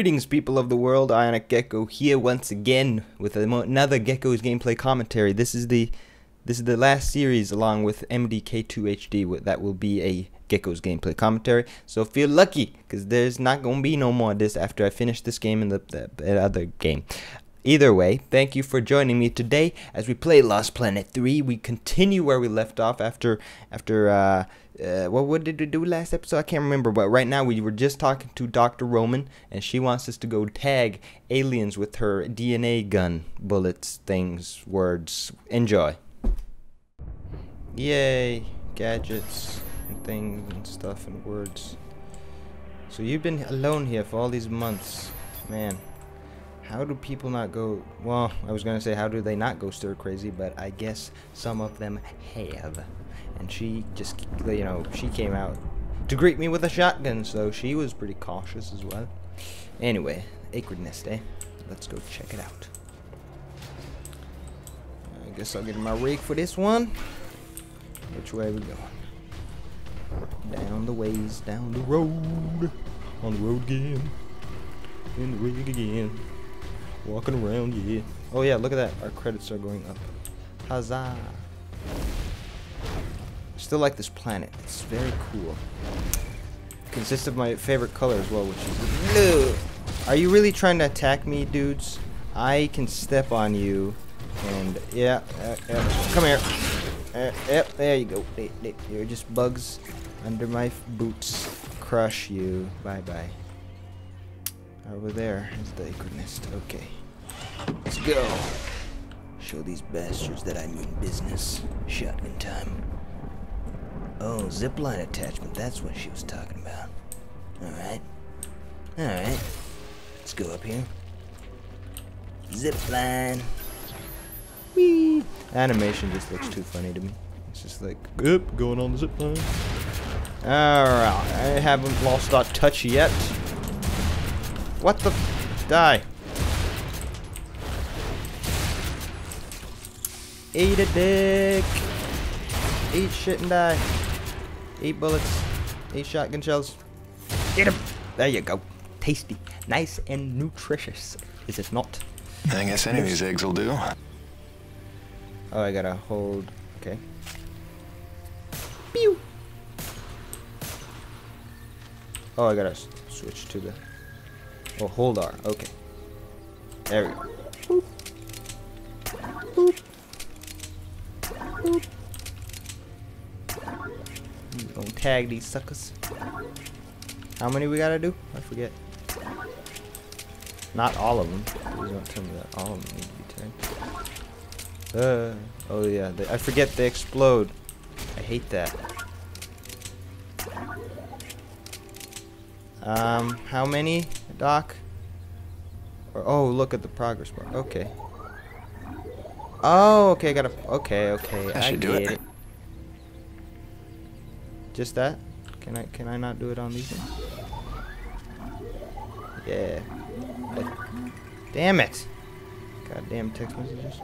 Greetings, people of the world. Ionic Gecko here once again with another Gecko's gameplay commentary. This is the this is the last series along with MDK2HD that will be a Gecko's gameplay commentary. So feel lucky because there's not gonna be no more of this after I finish this game and the, the, the other game. Either way, thank you for joining me today as we play Lost Planet 3. We continue where we left off after after uh, uh, what, what did we do last episode? I can't remember, but right now we were just talking to Dr. Roman, and she wants us to go tag aliens with her DNA gun, bullets, things, words. Enjoy. Yay, gadgets and things and stuff and words. So you've been alone here for all these months, man. How do people not go? Well, I was gonna say how do they not go stir crazy, but I guess some of them have. And she just, you know, she came out to greet me with a shotgun, so she was pretty cautious as well. Anyway, Acrid Nest, eh? Let's go check it out. I guess I'll get in my rig for this one. Which way we going? Down the ways, down the road. On the road again. In the rig again. Walking around, yeah. Oh yeah, look at that. Our credits are going up. Huzzah. Still like this planet. It's very cool. Consists of my favorite color as well, which is blue. Are you really trying to attack me, dudes? I can step on you. And, yeah, uh, uh, come here. Uh, yep, there you go. You're just bugs under my boots. Crush you. Bye-bye. Over there is the acrid nest. Okay. Let's go. Show these bastards that I mean business. Shotgun time. Oh, zipline attachment. That's what she was talking about. Alright. Alright. Let's go up here. Zipline. Whee! Animation just looks too funny to me. It's just like, yep, going on the zipline. Alright. I haven't lost that touch yet. What the? Die. Eat a dick. Eat shit and die. Eat bullets. Eat shotgun shells. Eat them. There you go. Tasty. Nice and nutritious. Is it not? I guess any of these eggs will do. Oh, I gotta hold. Okay. Pew. Oh, I gotta switch to the. Oh, hold R. Okay. There we go. Boop. Boop. Boop. Gonna tag these suckers. How many we gotta do? I forget. Not all of them. Please don't tell me that all of them need to be tagged. Uh, oh yeah, they, I forget they explode. I hate that. Um, how many, Doc? Or, oh, look at the progress bar. Okay. Oh, okay, I gotta. Okay, okay. I should do get it. Just that? Can I can I not do it on these ones? Yeah. Damn it! Goddamn text messages.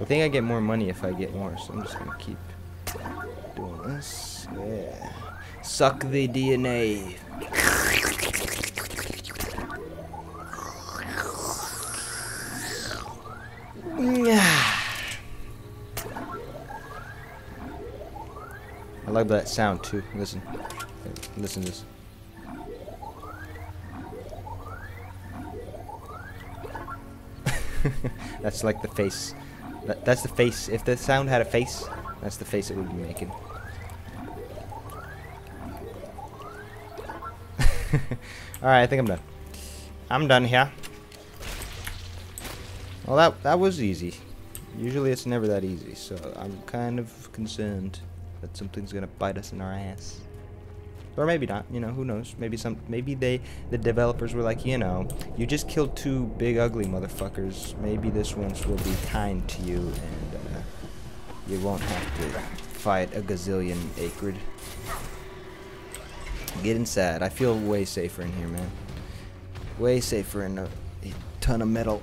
I think I get more money if I get more, so I'm just gonna keep doing this. Yeah. Suck the DNA. I like that sound too. Listen. Listen to this. that's like the face. That, that's the face. If the sound had a face, that's the face it would be making. Alright, I think I'm done. I'm done here. Well, that that was easy. Usually it's never that easy, so I'm kind of concerned that something's gonna bite us in our ass. Or maybe not, you know, who knows? Maybe some maybe they the developers were like, you know, you just killed two big ugly motherfuckers. Maybe this one's will be kind to you and uh, you won't have to fight a gazillion acrid. Get inside. I feel way safer in here, man. Way safer in a, a ton of metal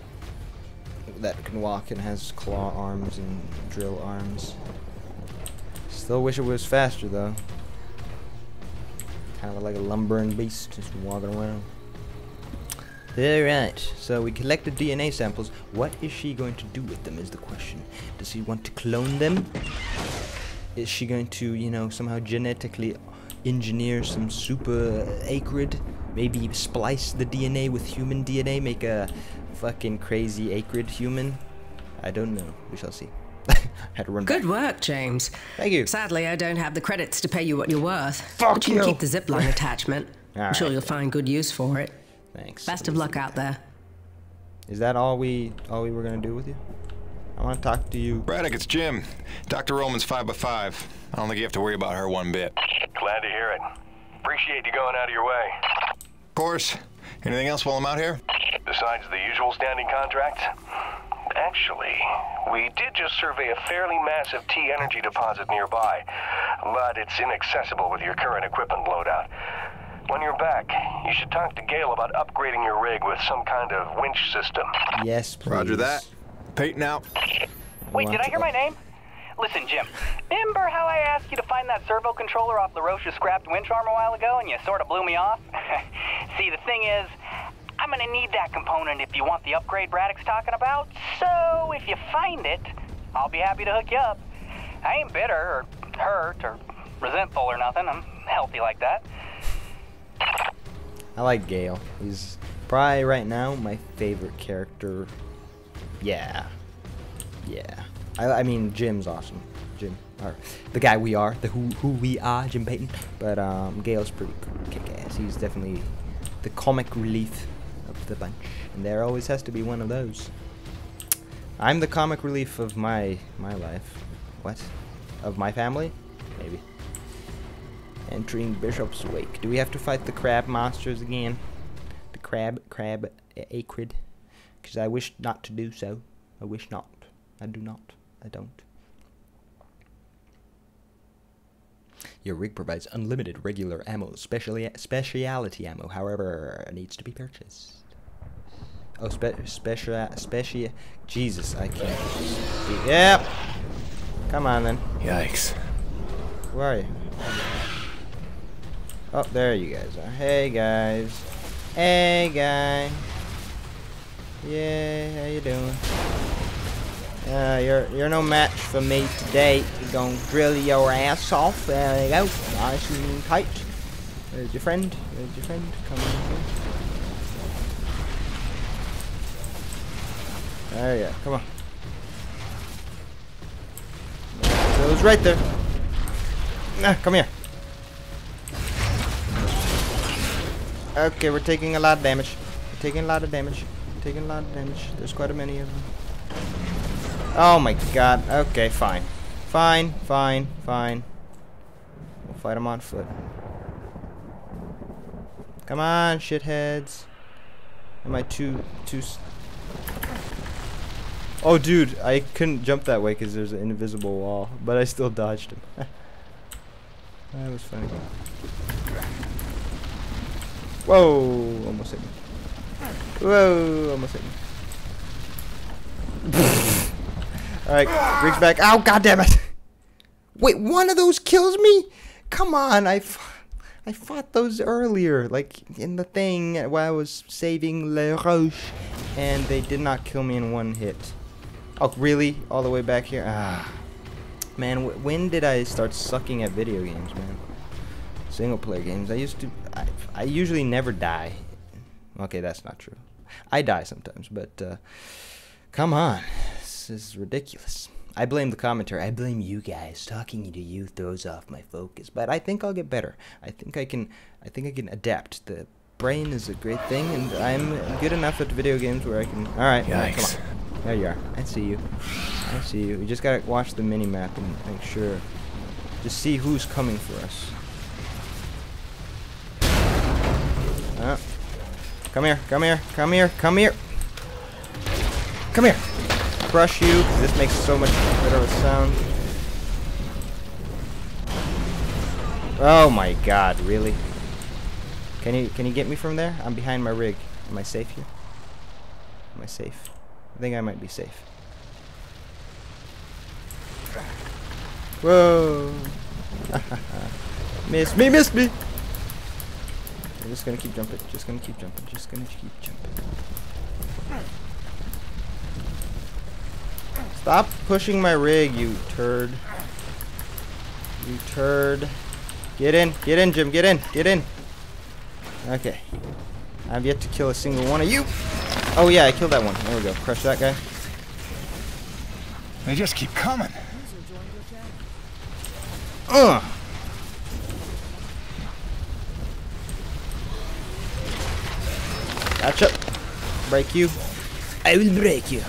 that can walk and has claw arms and drill arms. Still wish it was faster though. Kind of like a lumbering beast just walking around. Alright, so we collected DNA samples. What is she going to do with them is the question. Does she want to clone them? Is she going to, you know, somehow genetically engineer some super acrid? Maybe splice the DNA with human DNA, make a fucking crazy acrid human? I don't know. We shall see. Had to run Good back. work, James. Thank you. Sadly, I don't have the credits to pay you what you're worth. Fuck but you you. can keep the zipline attachment. I'm All sure you'll find good use for it. Thanks. Best of luck out there. Is that all we all we were gonna do with you? I want to talk to you. Braddock, it's Jim. Dr. Roman's 5 by 5 I don't think you have to worry about her one bit. Glad to hear it. Appreciate you going out of your way. Of course. Anything else while I'm out here? Besides the usual standing contracts? Actually, we did just survey a fairly massive T energy deposit nearby, but it's inaccessible with your current equipment loadout. When you're back, you should talk to Gale about upgrading your rig with some kind of winch system. Yes, please. Roger that. Peyton out. Wait, did I hear my name? Listen, Jim, remember how I asked you to find that servo controller off LaRoche's scrapped winch arm a while ago and you sort of blew me off? See, the thing is, I'm gonna need that component if you want the upgrade Braddock's talking about. So, if you find it, I'll be happy to hook you up. I ain't bitter or hurt or resentful or nothing. I'm healthy like that. I like Gale. He's probably right now my favorite character. Yeah. Yeah. I, I mean, Jim's awesome. Jim, or the guy we are, the who who we are, Jim Peyton. But um, Gale's pretty kick-ass. He's definitely the comic relief of the bunch, and there always has to be one of those. I'm the comic relief of my my life. What? Of my family? Maybe. Entering Bishop's Wake. Do we have to fight the crab monsters again? The crab, crab, acrid? Because I wish not to do so. I wish not. I do not. I don't. Your rig provides unlimited regular ammo. Speciality ammo, however, needs to be purchased. Oh, spe- special, special. Jesus, I can't. see- Yep. Come on then. Yikes. Where are you? Oh, there you guys are. Hey guys. Hey guy. Yeah, how you doing? Uh, you're you're no match for me today. You're gonna drill your ass off. There you go. Nice and tight. There's your friend. There's your friend. Come on. You go. Come on. So it was right there. Nah, come here. Okay, we're taking a lot of damage. We're taking a lot of damage. We're taking a lot of damage. There's quite a many of them. Oh my god. Okay, fine. Fine, fine, fine. We'll fight them on foot. Come on, shitheads. Am I too, too... Oh, dude, I couldn't jump that way because there's an invisible wall, but I still dodged him. that was funny. Whoa, almost hit me. Whoa, almost hit me. Alright, Riggs back. Ow, god damn it! Wait, one of those kills me? Come on, I, I fought those earlier, like in the thing while I was saving LaRoche, and they did not kill me in one hit. Oh, really? All the way back here? Ah. Man, wh- when did I start sucking at video games, man? Single player games. I used to. I, I usually never die. Okay, that's not true. I die sometimes, but uh, come on. This is ridiculous. I blame the commentary. I blame you guys. Talking to you throws off my focus, but I think I'll get better. I think I can. I think I can adapt. The brain is a great thing, and I'm good enough at video games where I can. All right, all right, come on. There you are. I see you. I see you. We just gotta watch the mini map and make sure. Just see who's coming for us. Uh, come here, come here, come here, come here. Come here. Crush you, this makes so much better of a sound. Oh my god, really? Can you can you get me from there? I'm behind my rig. Am I safe here? Am I safe? I think I might be safe. Whoa. miss me, miss me. I'm just gonna keep jumping. Just gonna keep jumping. Just gonna keep jumping. Stop pushing my rig, you turd. You turd. Get in. Get in, Jim. Get in. Get in. Okay. I've yet to kill a single one of you. Oh, yeah, I killed that one. There we go. Crush that guy. They just keep coming. Ugh. Gotcha. Break you. I will break you.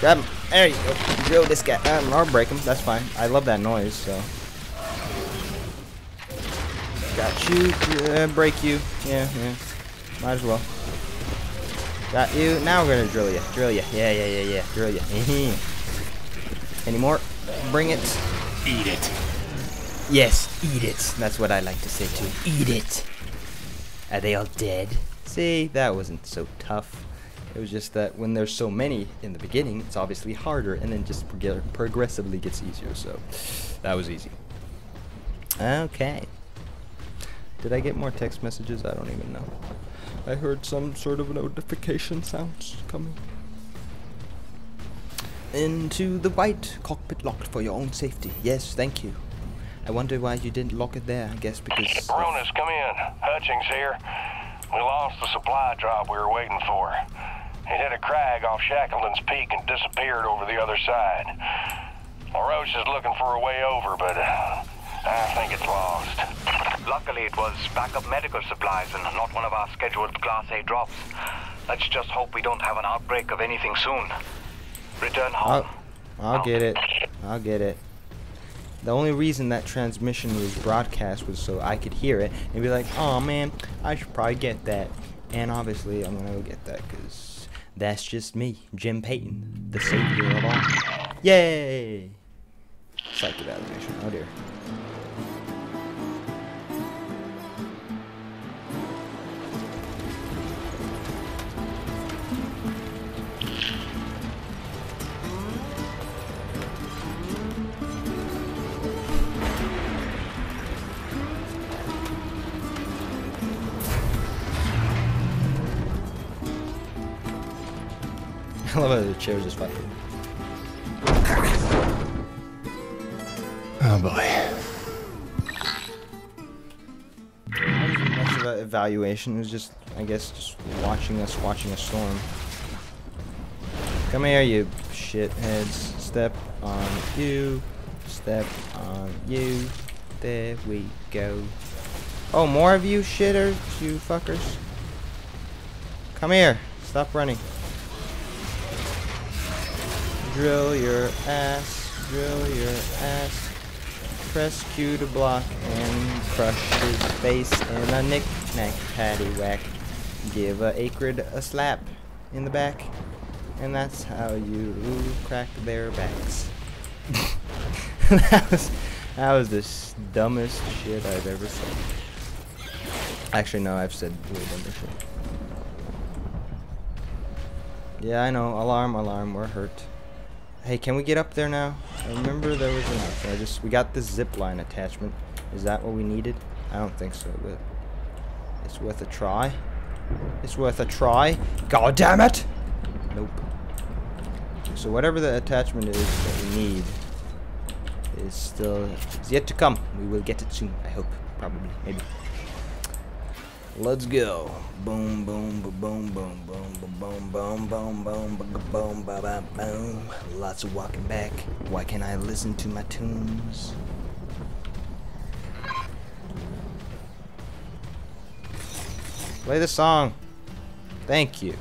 Grab him. There you go. Drill this guy. Um, or break him. That's fine. I love that noise, so. Got you. Uh, break you. Yeah, yeah. Might as well. Got you. Now we're gonna drill you. Drill you. Yeah, yeah, yeah, yeah. Drill you. Any more? Bring it. Eat it. Yes, eat it. That's what I like to say too. Eat it. Are they all dead? See, that wasn't so tough. It was just that when there's so many in the beginning, it's obviously harder, and then just progressively gets easier. So that was easy. Okay. Did I get more text messages? I don't even know. I heard some sort of notification sounds coming. Into the white cockpit locked for your own safety. Yes, thank you. I wonder why you didn't lock it there. I guess because. Coronis, come in. Hutchings here. We lost the supply drop we were waiting for. It hit a crag off Shackleton's Peak and disappeared over the other side. LaRoche is looking for a way over, but uh, I think it's lost. Luckily, it was backup medical supplies and not one of our scheduled Class A drops. Let's just hope we don't have an outbreak of anything soon. Return home. I'll, I'll get it. I'll get it. The only reason that transmission was broadcast was so I could hear it and be like, oh man, I should probably get that. And obviously, I'm gonna go get that because that's just me, Jim Peyton, the savior of all. Yay! Psych evaluation. Oh dear. I love how the chairs just fighting. Oh boy. Much of an evaluation. It was just, I guess, just watching us watching a storm. Come here, you shitheads. Step on you. Step on you. There we go. Oh, more of you shitters, you fuckers. Come here. Stop running. Drill your ass, drill your ass. Press Q to block and crush his face in a knick-knack paddywhack. Give a acrid a slap in the back, and that's how you crack their backs. that was that was the dumbest shit I've ever said. Actually, no, I've said way dumber shit. Yeah, I know. Alarm, alarm. We're hurt. Hey, can we get up there now? I remember there was an I just we got the zip line attachment. Is that what we needed? I don't think so, but it's worth a try. It's worth a try. God damn it! Nope. So whatever the attachment is that we need is still is yet to come. We will get it soon, I hope. Probably. Maybe. Let's go. Boom, boom, boom, boom, boom, boom, boom, boom, boom, ba boom, ba ba boom. Lots of walking back. Why can't I listen to my tunes? Play the song. Thank you.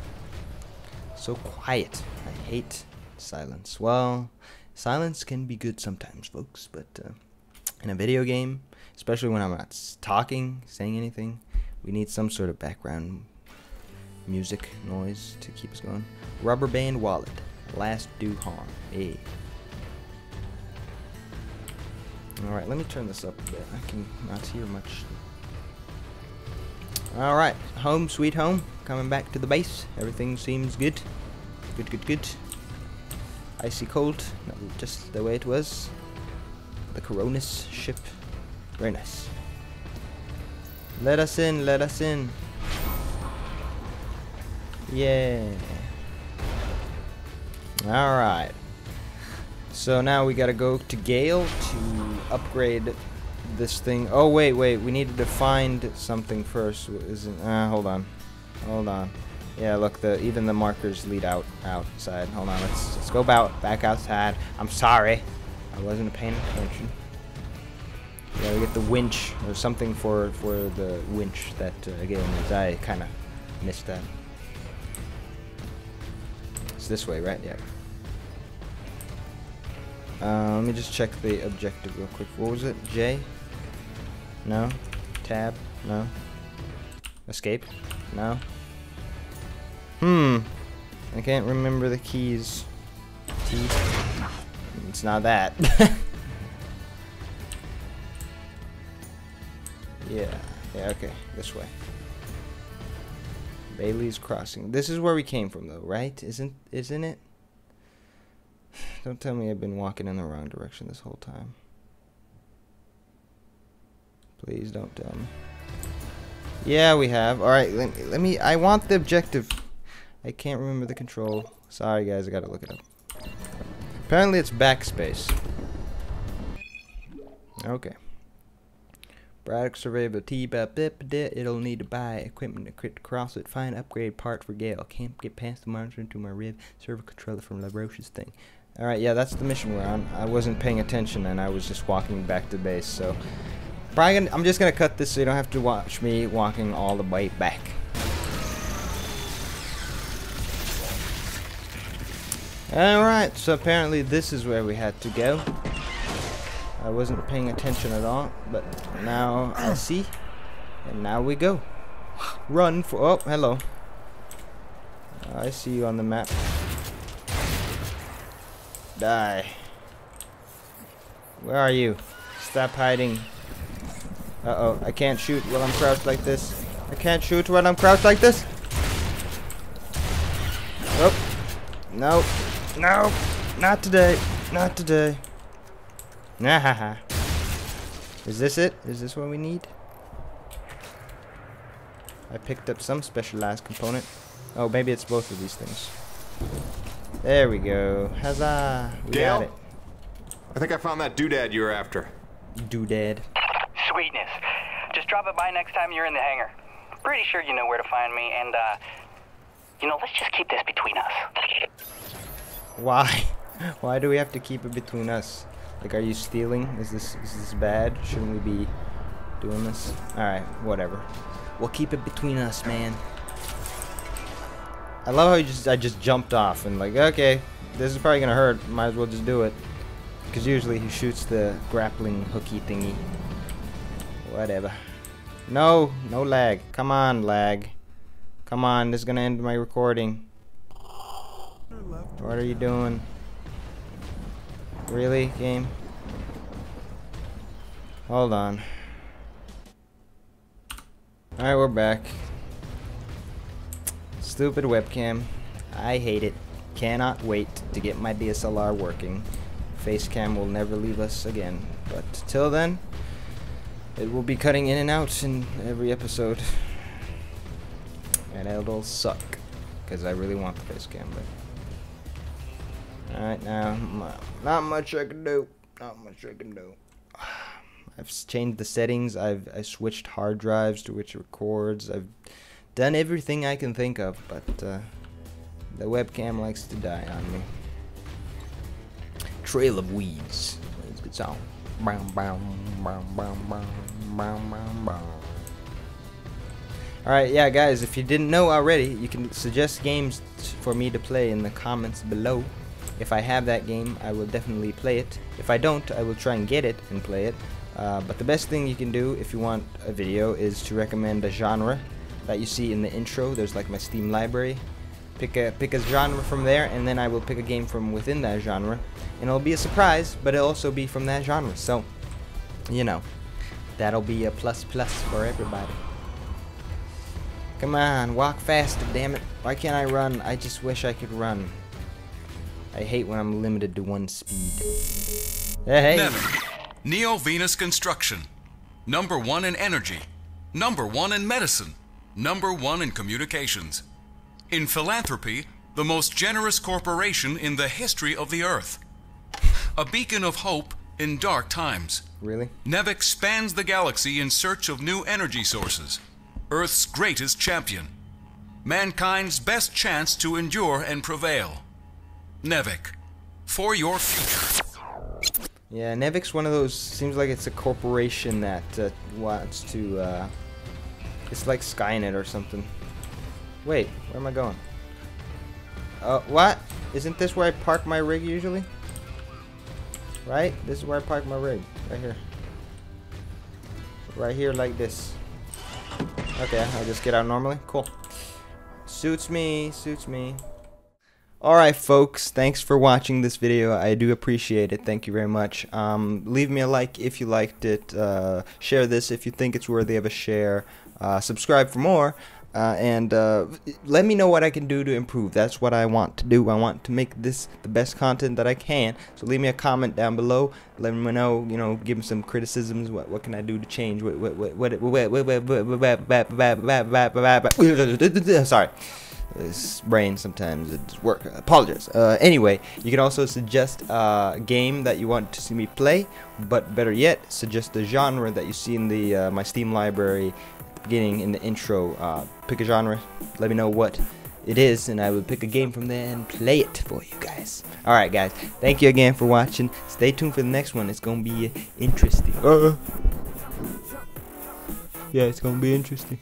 So quiet. I hate silence. Well, silence can be good sometimes, folks, but uh, in a video game, especially when I'm not talking, saying anything, we need some sort of background music noise to keep us going. Rubber band wallet. Last do harm. Hey. Alright, let me turn this up a bit. I can not hear much. Alright, home sweet home. Coming back to the base. Everything seems good. Good, good, good. Icy cold. Just the way it was. The Coronis ship. Very nice. Let us in, let us in. Yeah. Alright. So now we gotta go to Gale to upgrade this thing. Oh, wait, wait. We needed to find something first. Isn't, uh, hold on. Hold on. Yeah, look, the even the markers lead out outside. Hold on, let's let's go back back outside. I'm sorry, I wasn't paying attention. Yeah, we get the winch or something for for the winch that uh, again is I kind of missed that. It's this way, right? Yeah. Uh, let me just check the objective real quick. What was it? J? No. Tab? No. Escape? No. Hmm. I can't remember the keys. T. It's not that. yeah. Yeah, okay. This way. Bailey's Crossing. This is where we came from though, right? Isn't isn't it? Don't tell me I've been walking in the wrong direction this whole time. Please don't tell me. Yeah, we have. Alright, let, let me... I want the objective. I can't remember the control. Sorry, guys. I gotta look it up. Apparently, it's backspace. Okay. Braddock surveyable T it'll need to buy equipment to cross it. Find upgrade part for Gale. Can't get past the monitor into my rib. Servo controller from LaRoche's thing. Alright, yeah, that's the mission we're on. I wasn't paying attention and I was just walking back to base, so probably gonna, I'm just gonna cut this so you don't have to watch me walking all the way back. Alright, so apparently this is where we had to go. I wasn't paying attention at all, but now I see. And now we go. Run for... Oh, hello. I see you on the map. Die. Where are you? Stop hiding. Uh-oh, I can't shoot while I'm crouched like this. I can't shoot while I'm crouched like this. Nope. No. No. Not today. Not today. Nah. Is this it? Is this what we need? I picked up some specialized component. Oh, maybe it's both of these things. There we go. Huzzah. We Gale? got it. I think I found that doodad you were after. Doodad. Sweetness. Just drop it by next time you're in the hangar. Pretty sure you know where to find me, and, uh, you know, let's just keep this between us. Why? Why do we have to keep it between us? Like, are you stealing? Is this is this bad? Shouldn't we be doing this? All right, whatever. We'll keep it between us, man. I love how you just I just jumped off and like, okay, this is probably gonna hurt. Might as well just do it. Because usually he shoots the grappling hooky thingy. Whatever. No, no lag. Come on, lag. Come on, this is gonna end my recording. What are you doing? Really, game? Hold on. Alright, we're back. Stupid webcam. I hate it. Cannot wait to get my DSLR working. Facecam will never leave us again. But till then, it will be cutting in and out in every episode. And it'll suck. Because I really want the facecam, but... Alright, now, not much I can do. Not much I can do. I've changed the settings. I've I switched hard drives to which records. I've done everything I can think of, but uh, the webcam likes to die on me. Trail of Weeds. It's a good song. Alright, yeah, guys, if you didn't know already, you can suggest games for me to play in the comments below. If I have that game, I will definitely play it. If I don't, I will try and get it and play it. Uh, but the best thing you can do if you want a video is to recommend a genre that you see in the intro. There's like my Steam library. Pick a pick a genre from there, and then I will pick a game from within that genre, and it'll be a surprise, but it'll also be from that genre. So, you know, that'll be a plus plus for everybody. Come on, walk faster, damn it. Why can't I run? I just wish I could run. I hate when I'm limited to one speed. Hey, hey. Neo Venus Construction. number one in energy, number one in medicine, number one in communications. In philanthropy, the most generous corporation in the history of the earth. A beacon of hope in dark times. Really? NEVEC spans the galaxy in search of new energy sources. Earth's greatest champion. Mankind's best chance to endure and prevail. NEVEC, for your future. Yeah, NEVEC's one of those. Seems like it's a corporation that uh, wants to. Uh, it's like Skynet or something. Wait, where am I going? Uh, what? Isn't this where I park my rig usually? Right? This is where I park my rig. Right here. Right here like this. Okay, I'll just get out normally. Cool. Suits me, suits me. Alright folks, thanks for watching this video. I do appreciate it. Thank you very much. Um, leave me a like if you liked it. Uh, share this if you think it's worthy of a share. Uh, subscribe for more. Uh, and uh, let me know what I can do to improve. That's what I want to do. I want to make this the best content that I can. So leave me a comment down below. Let me know. You know, give me some criticisms. What what can I do to change? What what what what what what what Sorry. This brain sometimes it's work. Apologize. Uh, anyway, you can also suggest a game that you want to see me play, but better yet, suggest the genre that you see in the uh, my Steam library beginning in the intro. Uh, pick a genre, let me know what it is, and I will pick a game from there and play it for you guys. Alright, guys, thank you again for watching. Stay tuned for the next one, it's gonna be interesting. Uh, yeah, it's gonna be interesting.